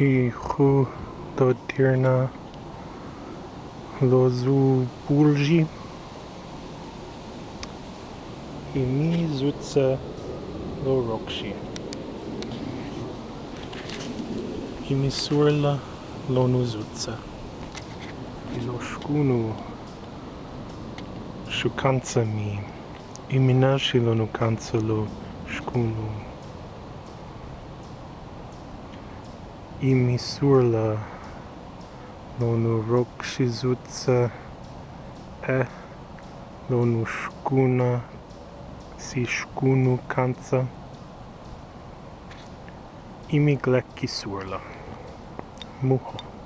ichu do dirna lozu bulji i mi zuca lo rokshi i mi surla lo nu zuca i lo shkunu shukanca mi. I mi nashi lo nu kanca lo shkunu i mi surla. Lo nu rokshi zuca e lo nu shkuna si shkunu kanca. I mi gleki surla. Muho